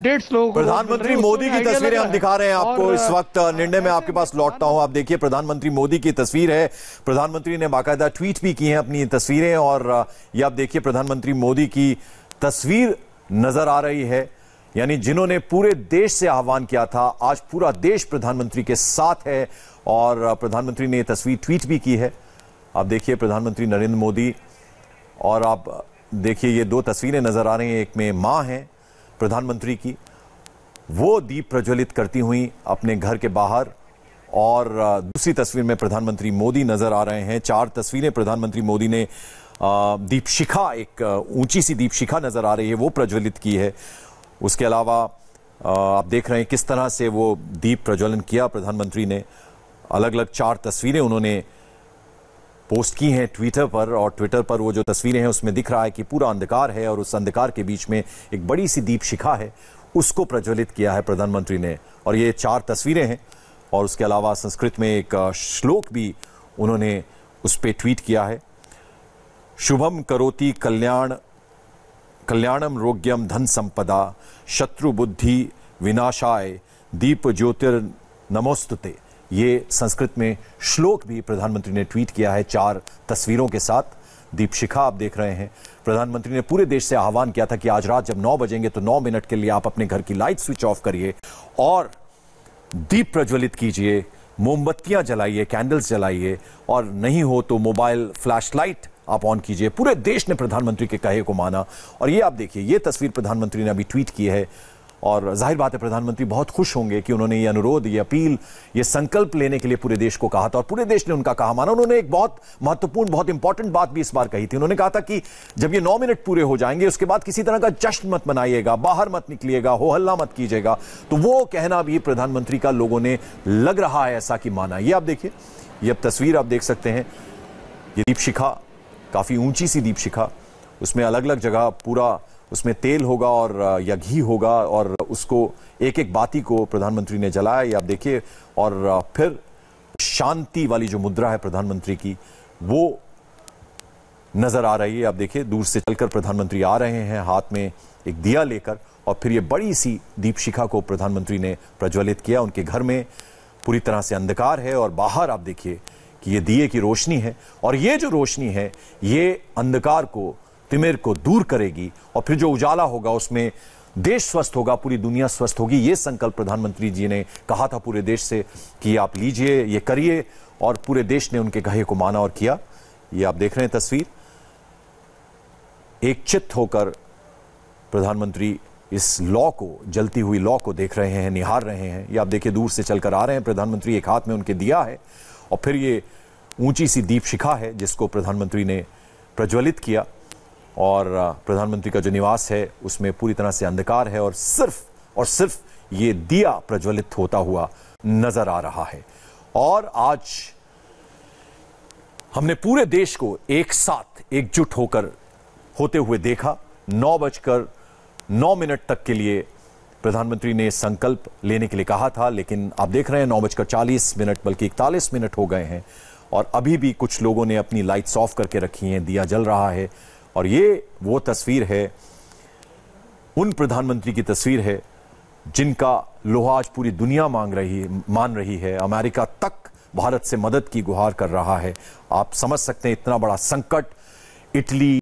लोगों प्रधानमंत्री मोदी की तस्वीरें हम दिखा रहे हैं आपको इस वक्त निर्णय में आपके पास लौटता हूँ। आप देखिए प्रधानमंत्री मोदी की तस्वीर है। प्रधानमंत्री ने बाकायदा ट्वीट भी की हैं अपनी तस्वीरें और ये आप देखिए प्रधानमंत्री मोदी की तस्वीर नज़र आ रही है। यानी जिन्होंने पूरे देश से आह्वान किया था आज पूरा देश प्रधानमंत्री के साथ है और प्रधानमंत्री ने तस्वीर ट्वीट भी की है। आप देखिए प्रधानमंत्री नरेंद्र मोदी और आप देखिए ये दो तस्वीरें नज़र आ रही हैं। एक में माँ हैं प्रधानमंत्री की, वो दीप प्रज्वलित करती हुई अपने घर के बाहर और दूसरी तस्वीर में प्रधानमंत्री मोदी नज़र आ रहे हैं। चार तस्वीरें प्रधानमंत्री मोदी ने दीप शिखा एक ऊँची सी दीप शिखा नज़र आ रही है, वो प्रज्वलित की है। उसके अलावा आप देख रहे हैं किस तरह से वो दीप प्रज्वलन किया प्रधानमंत्री ने। अलग अलग चार तस्वीरें उन्होंने पोस्ट की हैं ट्विटर पर और ट्विटर पर वो जो तस्वीरें हैं, उसमें दिख रहा है कि पूरा अंधकार है और उस अंधकार के बीच में एक बड़ी सी दीप शिखा है, उसको प्रज्वलित किया है प्रधानमंत्री ने। और ये चार तस्वीरें हैं और उसके अलावा संस्कृत में एक श्लोक भी उन्होंने उस पर ट्वीट किया है। शुभम करोति कल्याण, कल्याणम रोग्यम धन संपदा, शत्रु बुद्धि विनाशाय, दीप ज्योतिर नमोस्तुते। ये संस्कृत में श्लोक भी प्रधानमंत्री ने ट्वीट किया है चार तस्वीरों के साथ। दीपशिखा आप देख रहे हैं। प्रधानमंत्री ने पूरे देश से आह्वान किया था कि आज रात जब नौ बजेंगे तो नौ मिनट के लिए आप अपने घर की लाइट स्विच ऑफ़ करिए और दीप प्रज्वलित कीजिए, मोमबत्तियाँ जलाइए कैंडल्स जलाइए और नहीं हो तो मोबाइल फ्लैश लाइट आप ऑन कीजिए। पूरे देश ने प्रधानमंत्री के कहे को माना। और ये आप देखिए, ये तस्वीर प्रधानमंत्री ने अभी ट्वीट की है। और ज़ाहिर बात है, प्रधानमंत्री बहुत खुश होंगे कि उन्होंने ये अनुरोध, ये अपील, ये संकल्प लेने के लिए पूरे देश को कहा था और पूरे देश ने उनका कहा माना। उन्होंने एक बहुत महत्वपूर्ण, बहुत इंपॉर्टेंट बात भी इस बार कही थी। उन्होंने कहा था कि जब ये नौ मिनट पूरे हो जाएँगे, उसके बाद किसी तरह का जश्न मत मनाइएगा, बाहर मत निकलिएगा हो हल्ला मत कीजिएगा। तो वो कहना भी प्रधानमंत्री का लोगों ने लग रहा है, ऐसा कि माना। ये आप देखिए, ये अब तस्वीर आप देख सकते हैं। ये दीपशिखा, काफ़ी ऊँची सी दीप शिखा उसमें अलग अलग जगह पूरा उसमें तेल होगा और या घी होगा और उसको एक एक बाती को प्रधानमंत्री ने जलाया, ये आप देखिए, और फिर शांति वाली जो मुद्रा है प्रधानमंत्री की, वो नज़र आ रही है। आप देखिए, दूर से चलकर प्रधानमंत्री आ रहे हैं, हाथ में एक दिया लेकर, और फिर ये बड़ी सी दीप शिखा को प्रधानमंत्री ने प्रज्वलित किया। उनके घर में पूरी तरह से अंधकार है और बाहर आप देखिए कि ये दिए की रोशनी है, और ये जो रोशनी है, ये अंधकार को तिमिर को दूर करेगी और फिर जो उजाला होगा उसमें देश स्वस्थ होगा, पूरी दुनिया स्वस्थ होगी, ये संकल्प प्रधानमंत्री जी ने कहा था पूरे देश से कि आप लीजिए, ये करिए और पूरे देश ने उनके कहे को माना और किया। ये आप देख रहे हैं तस्वीर। एक चित्त होकर प्रधानमंत्री इस लॉ को, जलती हुई लॉ को देख रहे हैं, निहार रहे हैं। ये आप देखिए, दूर से चलकर आ रहे हैं। प्रधानमंत्री एक हाथ में उनके दिया है और फिर ये ऊँची सी दीप शिखा है जिसको प्रधानमंत्री ने प्रज्वलित किया। और प्रधानमंत्री का जो निवास है, उसमें पूरी तरह से अंधकार है और सिर्फ़ और सिर्फ़ ये दिया प्रज्वलित होता हुआ नज़र आ रहा है। और आज हमने पूरे देश को एक साथ एकजुट होकर होते हुए देखा। नौ बजकर नौ मिनट तक के लिए प्रधानमंत्री ने संकल्प लेने के लिए कहा था, लेकिन आप देख रहे हैं नौ बजकर चालीस मिनट बल्कि इकतालीस मिनट हो गए हैं। और अभी भी कुछ लोगों ने अपनी लाइट्स ऑफ़ करके रखी हैं, दिया जल रहा है। और ये वो तस्वीर है, उन प्रधानमंत्री की तस्वीर है, जिनका लोहा आज पूरी दुनिया मांग रही है, मान रही है, अमेरिका तक भारत से मदद की गुहार कर रहा है। आप समझ सकते हैं इतना बड़ा संकट, इटली